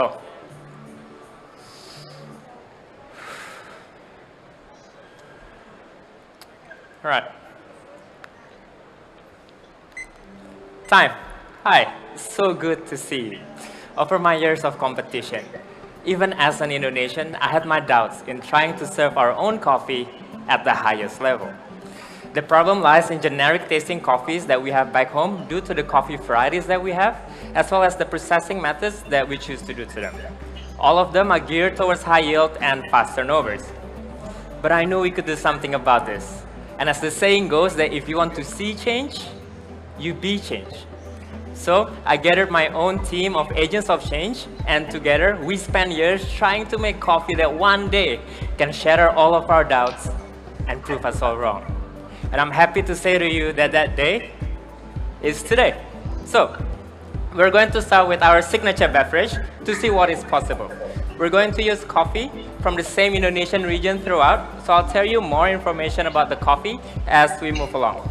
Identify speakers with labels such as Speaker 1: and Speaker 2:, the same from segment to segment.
Speaker 1: Oh. All right. Time. Hi, so good to see you. Over my years of competition, even as an Indonesian, I had my doubts in trying to serve our own coffee at the highest level. The problem lies in generic tasting coffees that we have back home due to the coffee varieties that we have, as well as the processing methods that we choose to do to them. All of them are geared towards high yield and fast turnovers. But I knew we could do something about this. And as the saying goes that if you want to see change, you be change. So I gathered my own team of agents of change, and together we spent years trying to make coffee that one day can shatter all of our doubts and prove us all wrong. And I'm happy to say to you that that day is today. So we're going to start with our signature beverage to see what is possible. We're going to use coffee from the same Indonesian region throughout, so I'll tell you more information about the coffee as we move along.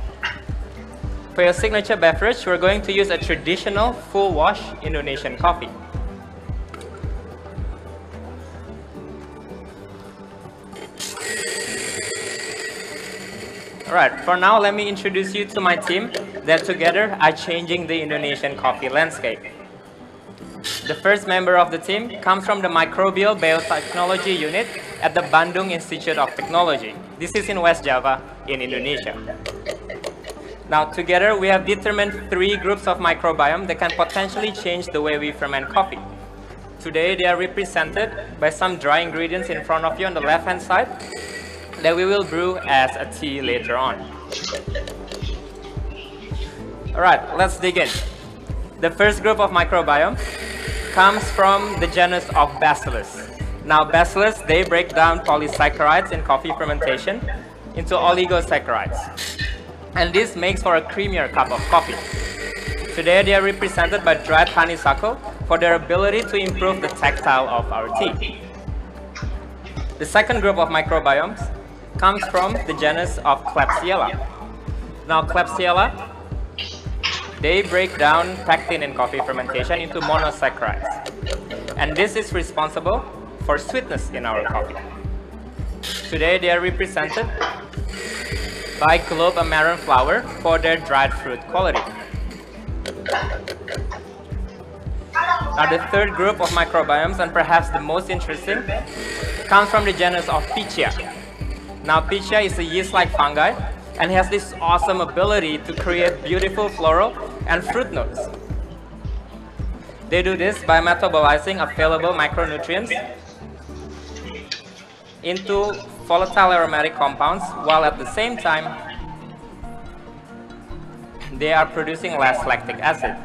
Speaker 1: For your signature beverage, we're going to use a traditional full wash Indonesian coffee. Alright, for now let me introduce you to my team that together are changing the Indonesian coffee landscape. The first member of the team comes from the Microbial Biotechnology Unit at the Bandung Institute of Technology. This is in West Java in Indonesia. Now together we have determined three groups of microbiome that can potentially change the way we ferment coffee. Today they are represented by some dry ingredients in front of you on the left hand side that we will brew as a tea later on. Alright, let's dig in. The first group of microbiome comes from the genus of Bacillus. Now Bacillus, they break down polysaccharides in coffee fermentation into oligosaccharides and this makes for a creamier cup of coffee. Today they are represented by dried honeysuckle for their ability to improve the tactile of our tea. The second group of microbiomes comes from the genus of Klebsiella. Now Klebsiella, they break down pectin in coffee fermentation into monosaccharides. And this is responsible for sweetness in our coffee. Today they are represented by Globe Amaranth flower for their dried fruit quality. Now the third group of microbiomes, and perhaps the most interesting, comes from the genus of Pichia. Now Pichia is a yeast-like fungi and has this awesome ability to create beautiful floral and fruit notes. They do this by metabolizing available micronutrients into volatile aromatic compounds while at the same time they are producing less lactic acid.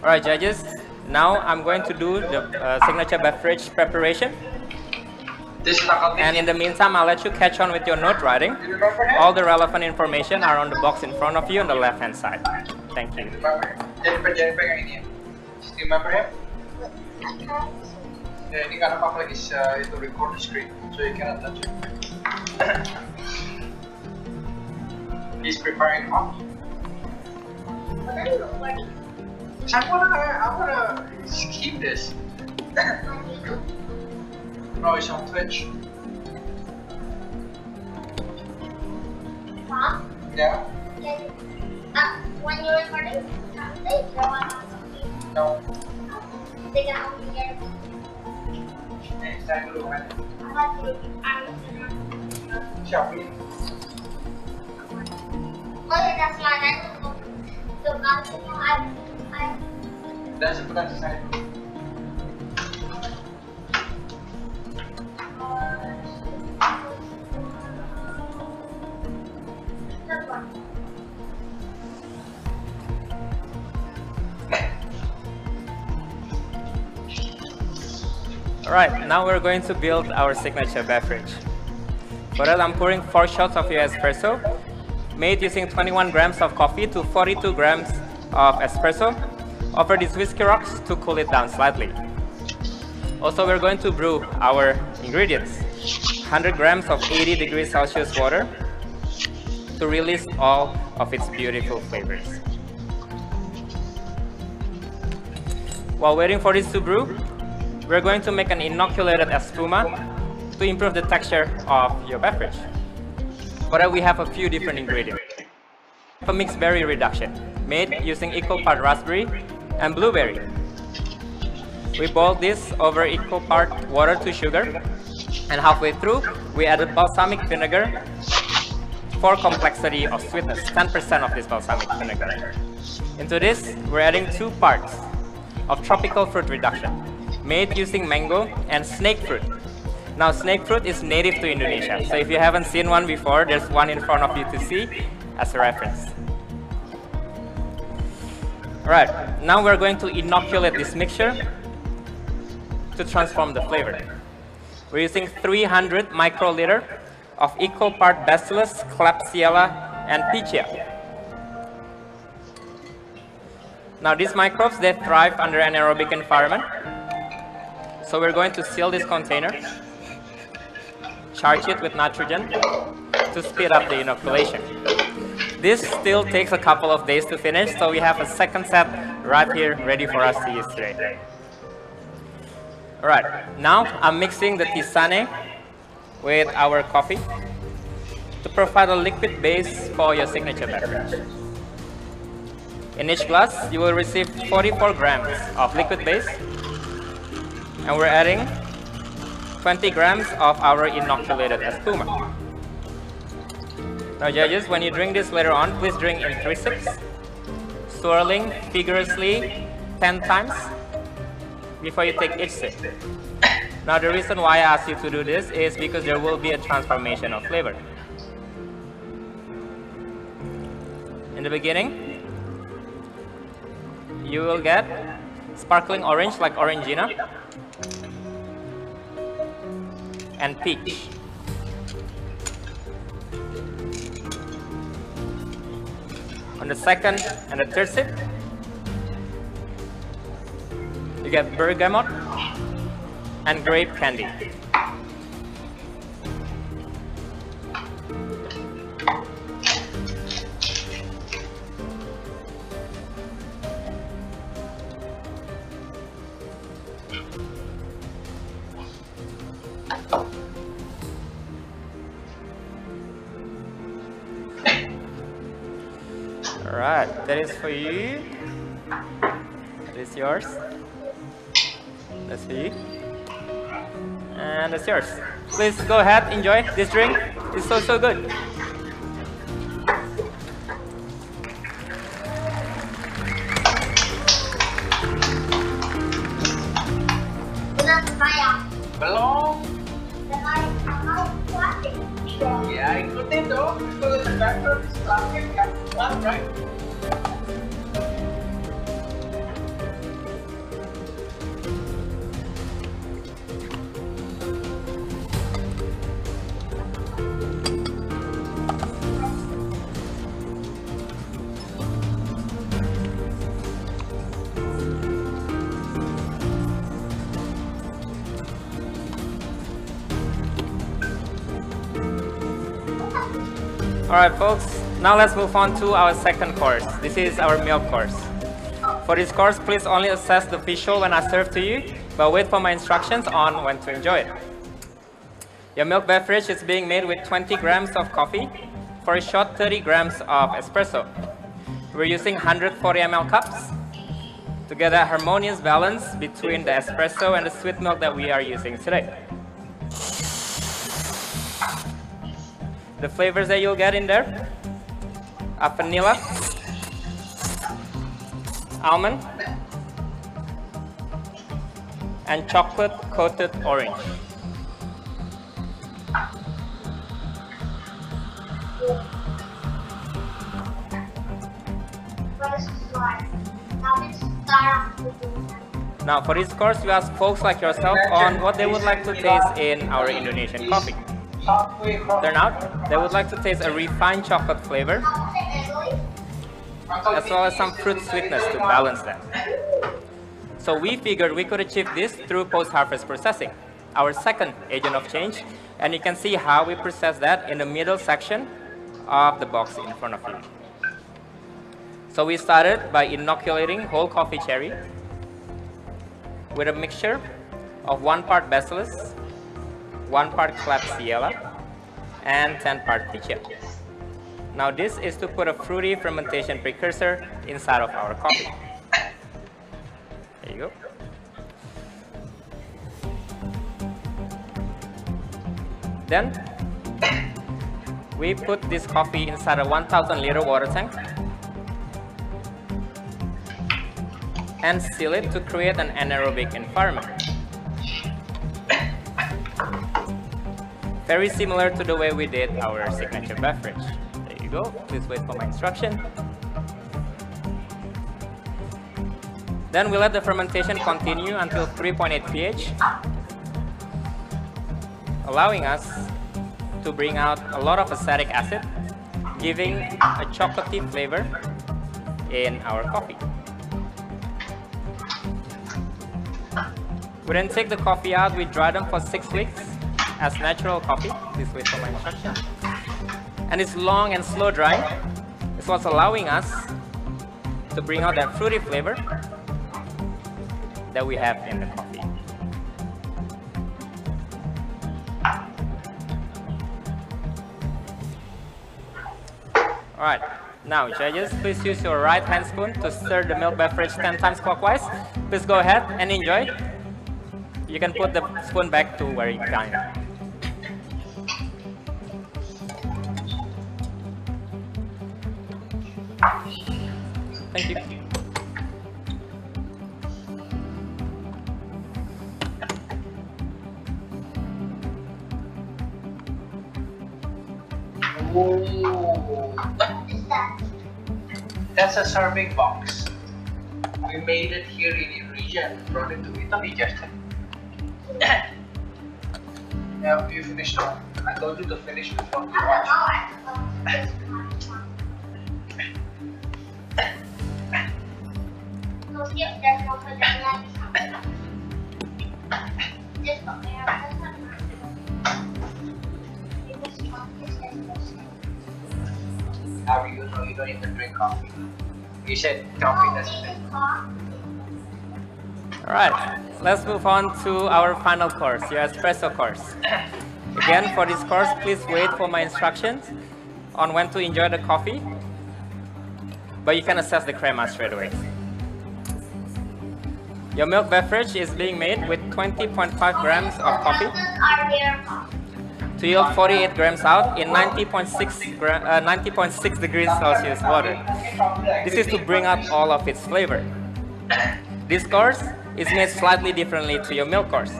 Speaker 1: Alright judges, now I'm going to do the uh, signature beverage preparation. And in the meantime, I'll let you catch on with your note writing. All the relevant information are on the box in front of you on the left hand side. Thank you.
Speaker 2: Jennifer, Jennifer yang ini ya. Do you remember him? Ya ini karena Papa lagi uh, itu record the screen, so you cannot touch it. He's preparing coffee. I wanna, I wanna keep this. it's on Twitch. Yeah?
Speaker 3: can, uh, when you're recording, they throw on something.
Speaker 2: No.
Speaker 3: They can only get
Speaker 2: Next time dulu kan.
Speaker 3: about the
Speaker 2: Siapa ini?
Speaker 3: Oh, that's my name. So, so I, I,
Speaker 2: Dan sebutan selesai.
Speaker 1: Alright, now we're going to build our signature beverage. For that, I'm pouring 4 shots of your espresso, made using 21 grams of coffee to 42 grams of espresso, over these whiskey rocks to cool it down slightly. Also, we're going to brew our ingredients. 100 grams of 80 degrees Celsius water to release all of its beautiful flavors. While waiting for this to brew, we're going to make an inoculated espuma to improve the texture of your beverage. For that, we have a few different ingredients. A mixed berry reduction, made using equal part raspberry and blueberry. We boiled this over equal part water to sugar, and halfway through, we added balsamic vinegar for complexity of sweetness, 10% of this balsamic vinegar. Into this, we're adding two parts of tropical fruit reduction, made using mango and snake fruit. Now, snake fruit is native to Indonesia, so if you haven't seen one before, there's one in front of you to see as a reference. Alright, now we're going to inoculate this mixture to transform the flavor. We're using 300 microliter of equal part Bacillus, Klebsiella, and Pichia. Now these microbes, they thrive under anaerobic environment. So we're going to seal this container, charge it with nitrogen to speed up the inoculation. This still takes a couple of days to finish, so we have a second set right here ready for us to use today. Alright, now I'm mixing the tisane with our coffee to provide a liquid base for your signature beverage. In each glass, you will receive 44 grams of liquid base and we're adding 20 grams of our inoculated espuma. Now judges, when you drink this later on, please drink in 3 sips, swirling vigorously 10 times before you take each sip. Now the reason why I ask you to do this is because there will be a transformation of flavor. In the beginning, you will get sparkling orange like Orangina and peach. On the second and the third sip, you get bergamot and grape candy. That is for you. That is yours. That's for you. And that's yours. Please go ahead, enjoy this drink. It's so, so good.
Speaker 3: Sama plastik.
Speaker 2: Ya ikutin dong. Kalau terdaftar di setelahnya kan. Right?
Speaker 1: Alright folks, now let's move on to our second course. This is our milk course. For this course, please only assess the visual when I serve to you, but wait for my instructions on when to enjoy it. Your milk beverage is being made with 20 grams of coffee, for a shot 30 grams of espresso. We're using 140 ml cups to get a harmonious balance between the espresso and the sweet milk that we are using today. The flavors that you'll get in there are vanilla, almond, and chocolate coated orange.
Speaker 3: Now
Speaker 1: for this course, we ask folks like yourself on what they would like to taste in our Indonesian coffee. Turn out, they would like to taste a refined chocolate flavor, as well as some fruit sweetness to balance them. So we figured we could achieve this through post-harvest processing, our second agent of change, and you can see how we process that in the middle section of the box in front of you. So we started by inoculating whole coffee cherry with a mixture of one part Bacillus, one part Klebsiella, and 10 part Pichia. Now this is to put a fruity fermentation precursor inside of our coffee. There you go. Then we put this coffee inside a 1000 liter water tank and seal it to create an anaerobic environment. Very similar to the way we did our signature beverage. There you go, please wait for my instruction. Then we let the fermentation continue until 3.8 pH, allowing us to bring out a lot of acetic acid, giving a chocolatey flavor in our coffee. We then take the coffee out, we dry them for six weeks as natural coffee. Please wait for my instruction. And it's long and slow drying. It's what's allowing us to bring out that fruity flavor that we have in the coffee. Alright, now judges, please use your right hand spoon to stir the milk beverage 10 times clockwise. Please go ahead and enjoy. You can put the spoon back to where you can.
Speaker 2: That's a serving box. We made it here in the region. Brought it to Italy, Justin. yeah, you finished one. I told you to finish before you watch. How do you know you don't even drink coffee? You said coffee doesn't.
Speaker 1: Alright, let's move on to our final course, your espresso course. Again, for this course, please wait for my instructions on when to enjoy the coffee, but you can assess the crema straight away. Your milk beverage is being made with 20.5 grams of coffee
Speaker 3: Are there
Speaker 1: to yield 48 grams out in 90.6 gra- uh, 90.6 degrees Celsius water. This is to bring out all of its flavor. This course is made slightly differently to your milk course.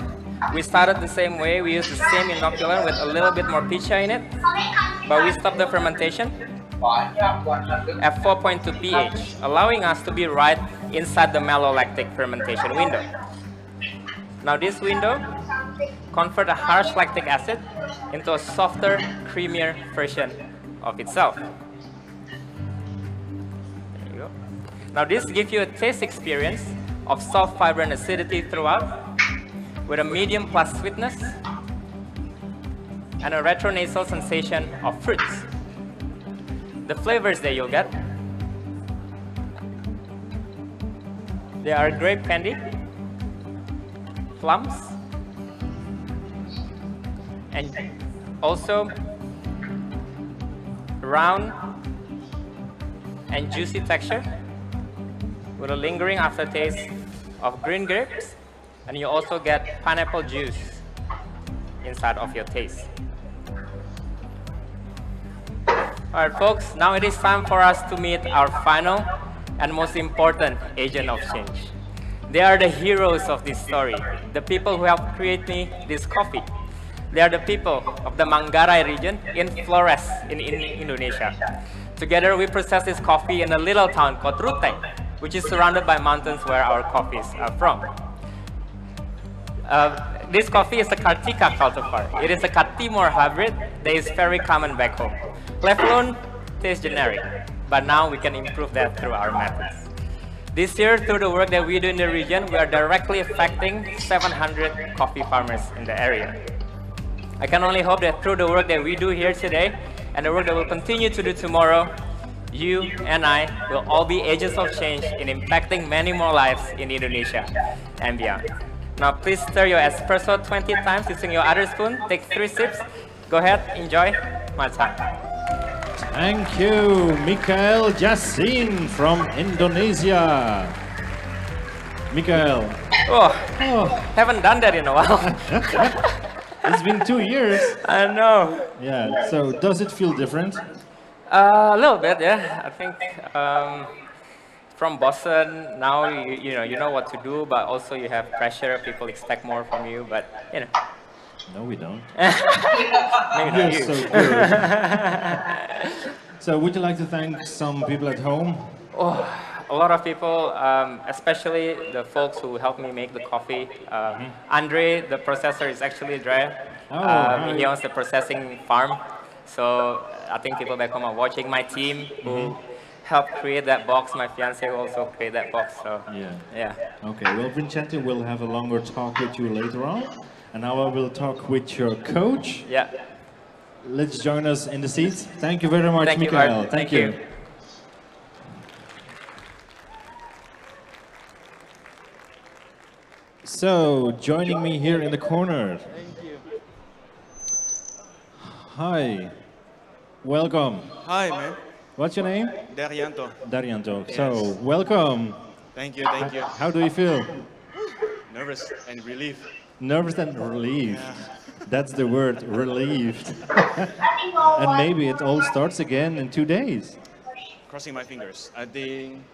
Speaker 1: We started the same way, we use the same inoculant with a little bit more Pichia in it, but we stopped the fermentation at 4.2 pH, allowing us to be right inside the malolactic fermentation window. Now this window convert a harsh lactic acid into a softer, creamier version of itself. There you go. Now this gives you a taste experience of soft fiber and acidity throughout with a medium plus sweetness and a retronasal sensation of fruits. The flavors that you'll get they are grape candy, plums, and also round and juicy texture with a lingering aftertaste of green grapes and you also get pineapple juice inside of your taste. Alright folks, now it is time for us to meet our final and most important agent of change. They are the heroes of this story, the people who helped create me this coffee. They are the people of the Manggarai region in Flores in, in Indonesia. Together we process this coffee in a little town called Ruteng, which is surrounded by mountains where our coffees are from. Uh, this coffee is a Kartika cultivar. It is a Katimor hybrid that is very common back home. Left alone tastes generic, but now we can improve that through our methods. This year, through the work that we do in the region, we are directly affecting 700 coffee farmers in the area. I can only hope that through the work that we do here today and the work that we'll continue to do tomorrow, you and I will all be agents of change in impacting many more lives in Indonesia and beyond. Now please stir your espresso 20 times using your other spoon. Take three sips. Go ahead, enjoy. Matcha.
Speaker 4: Thank you, Mikael Jasin from Indonesia. Mikael,
Speaker 1: Oh,
Speaker 4: oh,
Speaker 1: haven't done that in a while.
Speaker 4: it's been two years.
Speaker 1: I know.
Speaker 4: Yeah, so does it feel different?
Speaker 1: Uh, a little bit, yeah. I think um, from Boston now you, you know you know what to do, but also you have pressure. People expect more from you, but you know
Speaker 4: No, we don't.
Speaker 1: maybe not
Speaker 4: You're
Speaker 1: you.
Speaker 4: so good. so would you like to thank some people at home?
Speaker 1: Oh, a lot of people, um, especially the folks who helped me make the coffee. Um, Andre, the processor, is actually Dre.
Speaker 4: Oh,
Speaker 1: um, he owns the processing farm. So I think people back home are watching. My team who helped create that box. My fiance also created that box. So
Speaker 4: Yeah.
Speaker 1: yeah.
Speaker 4: Okay, well, Vincente will have a longer talk with you later on. And now I will talk with your coach.
Speaker 1: Yeah.
Speaker 4: Let's join us in the seats. Thank you very much,
Speaker 1: Thank you,
Speaker 4: Mikael.
Speaker 1: Mark.
Speaker 4: Thank,
Speaker 1: Thank
Speaker 4: you.
Speaker 1: you.
Speaker 4: So, joining me here in the corner. Thank you. Hi. Welcome.
Speaker 5: Hi, man.
Speaker 4: What's your name?
Speaker 5: Daryanto.
Speaker 4: Daryanto. So, welcome.
Speaker 5: Thank you, thank you.
Speaker 4: How do you feel?
Speaker 5: Nervous and relieved.
Speaker 4: Nervous and relieved. That's the word, relieved.
Speaker 3: I think all
Speaker 4: and maybe it all starts again in two days.
Speaker 5: Crossing my fingers. I think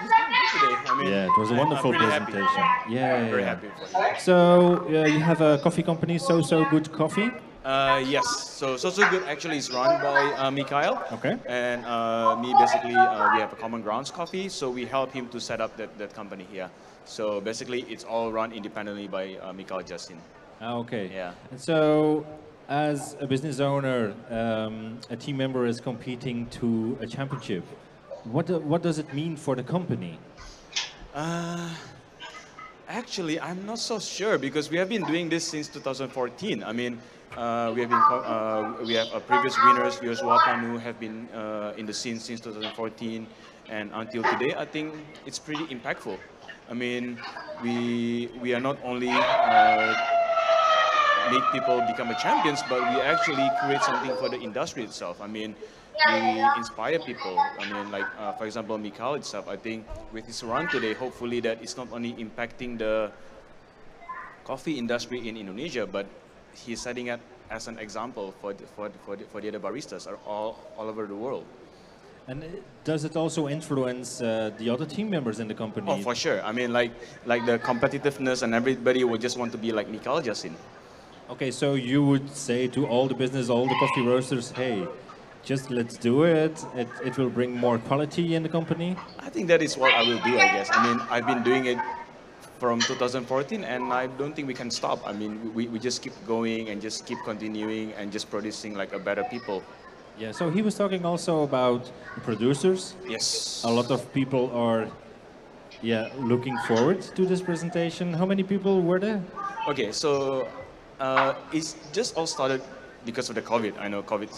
Speaker 5: he's doing good today. I mean,
Speaker 4: Yeah, it was a wonderful
Speaker 5: pretty happy.
Speaker 4: presentation. Yeah,
Speaker 5: I'm very
Speaker 4: yeah.
Speaker 5: happy for you.
Speaker 4: So, uh, you have a coffee company, So So Good Coffee.
Speaker 5: Uh, yes. So So So Good actually is run by uh, Mikael.
Speaker 4: Okay.
Speaker 5: And uh, me basically uh, we have a common grounds coffee, so we help him to set up that, that company here. So basically, it's all run independently by uh, Mikael Jasin.
Speaker 4: Ah, okay.
Speaker 5: Yeah.
Speaker 4: And so, as a business owner, um, a team member is competing to a championship. What, do, what does it mean for the company?
Speaker 5: Uh, actually, I'm not so sure because we have been doing this since 2014. I mean, uh, we have been uh, we have uh, previous winners, Yoshua Tanu, have been uh, in the scene since 2014, and until today, I think it's pretty impactful. I mean, we we are not only uh, make people become a champions, but we actually create something for the industry itself. I mean, we inspire people. I mean, like uh, for example, Mikael itself. I think with his run today, hopefully that it's not only impacting the coffee industry in Indonesia, but he's setting it as an example for the, for the, for the, for the other baristas are all all over the world.
Speaker 4: And does it also influence uh, the other team members in the company?
Speaker 5: Oh, for sure. I mean, like like the competitiveness and everybody would just want to be like Mikael Jasin.
Speaker 4: Okay, so you would say to all the business, all the coffee roasters, hey, just let's do it. It, it will bring more quality in the company.
Speaker 5: I think that is what I will do, I guess. I mean, I've been doing it from 2014 and I don't think we can stop. I mean, we, we just keep going and just keep continuing and just producing like a better people.
Speaker 4: Yeah, so he was talking also about producers.
Speaker 5: Yes.
Speaker 4: A lot of people are yeah, looking forward to this presentation. How many people were there?
Speaker 5: Okay, so uh, it's just all started because of the COVID. I know COVID,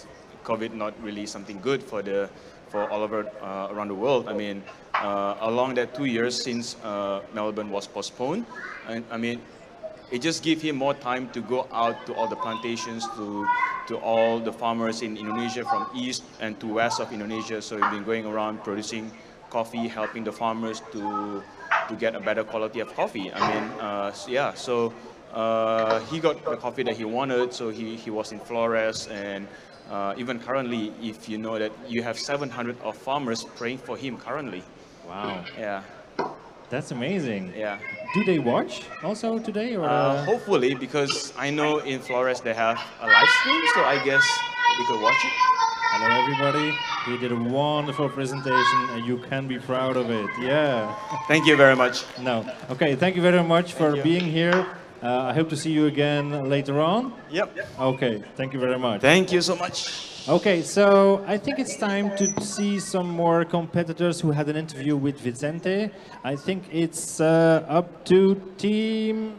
Speaker 5: COVID not really something good for the for all over uh, around the world. I mean, uh, along that two years since uh, Melbourne was postponed, and I mean, it just gave him more time to go out to all the plantations, to to all the farmers in Indonesia from east and to west of Indonesia. So he's been going around producing coffee, helping the farmers to to get a better quality of coffee. I mean, uh, yeah. So uh, he got the coffee that he wanted. So he, he was in Flores and. Uh, even currently, if you know that you have 700 of farmers praying for him currently.
Speaker 4: Wow,
Speaker 5: Yeah,
Speaker 4: that's amazing.
Speaker 5: yeah.
Speaker 4: Do they watch also today? Or
Speaker 5: Uh,
Speaker 4: uh,
Speaker 5: hopefully, because I know in Flores they have a live stream, so I guess we could watch it.
Speaker 4: hello everybody. He did a wonderful presentation, and you can be proud of it. Yeah.
Speaker 5: Thank you very much.
Speaker 4: No. Okay. Thank you very much for
Speaker 5: you.
Speaker 4: being here. Uh, I hope to see you again later on.
Speaker 5: Yep.
Speaker 4: Okay. Thank you very much.
Speaker 5: Thank you so much.
Speaker 4: Okay, so I think it's time to see some more competitors who had an interview with Vicente. I think it's uh, up to team